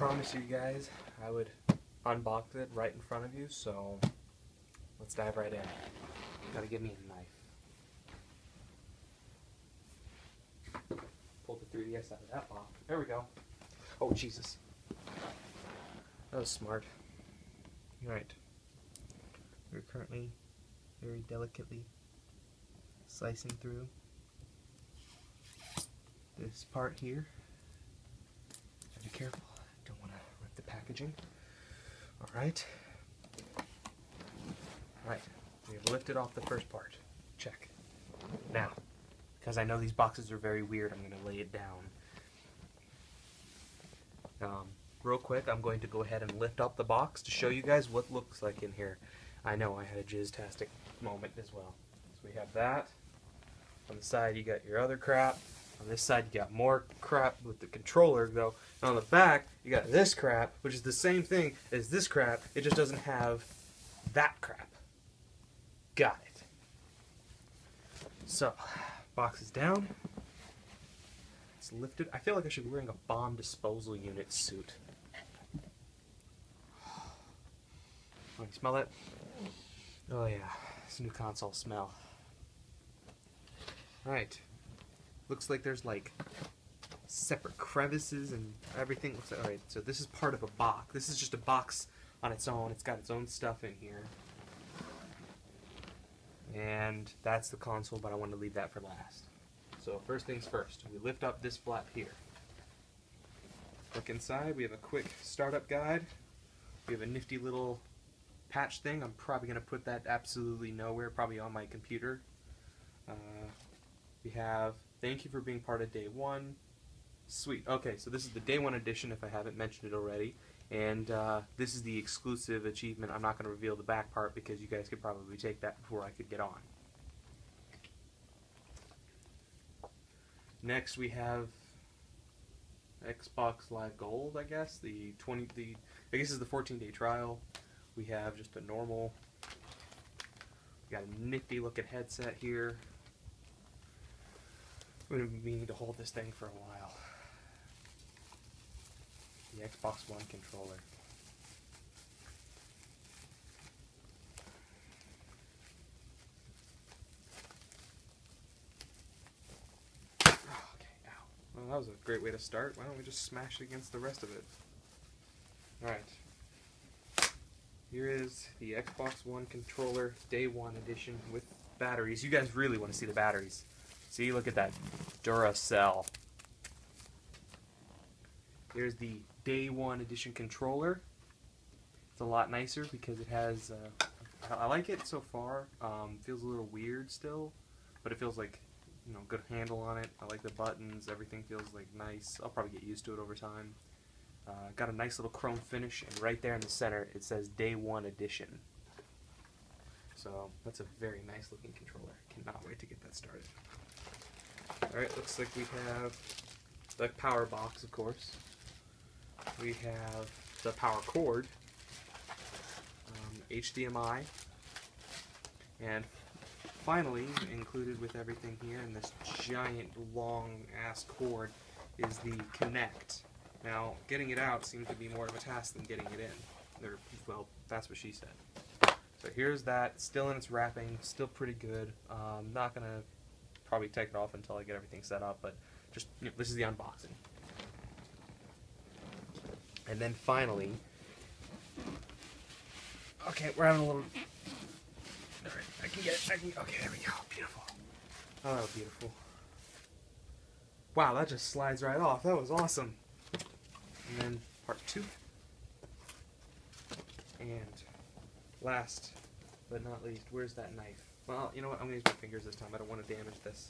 promised you guys I would unbox it right in front of you, so let's dive right in. Gotta give me a knife. Pull the 3DS out of that box. There we go. Oh, Jesus. That was smart. You're right. We're currently very delicately slicing through this part here. Be careful. Packaging. Alright. Alright. We have lifted off the first part. Check. Now, because I know these boxes are very weird, I'm going to lay it down. Um, real quick, I'm going to go ahead and lift up the box to show you guys what looks like in here. I know I had a jizz-tastic moment as well. So we have that. On the side, you got your other crap. On this side, you got more crap with the controller, though. And on the back, you got this crap, which is the same thing as this crap. It just doesn't have that crap. Got it. So, box is down. It's lifted. I feel like I should be wearing a bomb disposal unit suit. Oh, you smell it? Oh yeah, it's a new console smell. Alright. Looks like there's like separate crevices and everything. Looks like, alright, so this is part of a box. This is just a box on its own. It's got its own stuff in here. And that's the console, but I want to leave that for last. So first things first, we lift up this flap here. Look inside, we have a quick startup guide. We have a nifty little patch thing. I'm probably going to put that absolutely nowhere, probably on my computer. Uh, we have thank you for being part of day one. Sweet. Okay, so this is the day one edition if I haven't mentioned it already. And uh, this is the exclusive achievement. I'm not going to reveal the back part because you guys could probably take that before I could get on. Next we have Xbox Live Gold, I guess. The 20 the I guess is the 14 day trial. We have just a normal we got a nifty looking headset here. Gonna be needing to hold this thing for a while. The Xbox One controller. Okay, ow. Well, that was a great way to start. Why don't we just smash it against the rest of it? Alright. Here is the Xbox One controller Day 1 edition with batteries. You guys really want to see the batteries. See, look at that Duracell. Here's the Day 1 edition controller. It's a lot nicer because it has, uh, I like it so far. Um, feels a little weird still, but it feels like, you know, good handle on it. I like the buttons, everything feels like nice. I'll probably get used to it over time. Uh, got a nice little chrome finish, and right there in the center it says Day 1 Edition. So that's a very nice looking controller. Cannot wait to get that started. Alright, looks like we have the power box, of course. We have the power cord, um, HDMI, and finally, included with everything here in this giant long ass cord, is the Kinect. Now, getting it out seems to be more of a task than getting it in. Or, well, that's what she said. So here's that, still in its wrapping, still pretty good. Um, not gonna probably take it off until I get everything set up, but just you know, this is the unboxing. And then finally, okay, we're having a little. All right, I can get it. I can. Okay, there we go. Beautiful. Oh, beautiful. Wow, that just slides right off. That was awesome. And then part two. And last but not least, where's that knife? Well, you know what? I'm gonna use my fingers this time. I don't want to damage this.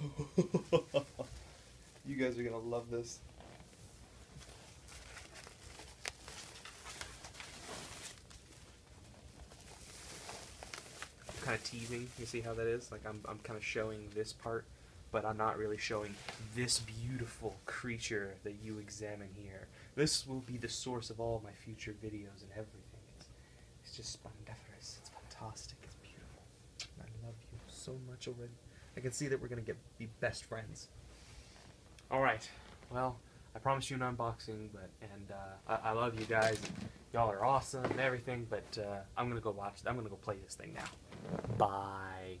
you guys are gonna love this. I'm kind of teasing. You see how that is? Like I'm, I'm kind of showing this part, but I'm not really showing this beautiful creature that you examine here. This will be the source of all my future videos and everything. It's, it's just splendiferous. It's fantastic. It's beautiful. I love you I can see that we're gonna get be best friends. All right. Well, I promised you an unboxing, but and uh, I, I love you guys. Y'all are awesome and everything, but uh, I'm gonna go watch. I'm gonna go play this thing now. Bye.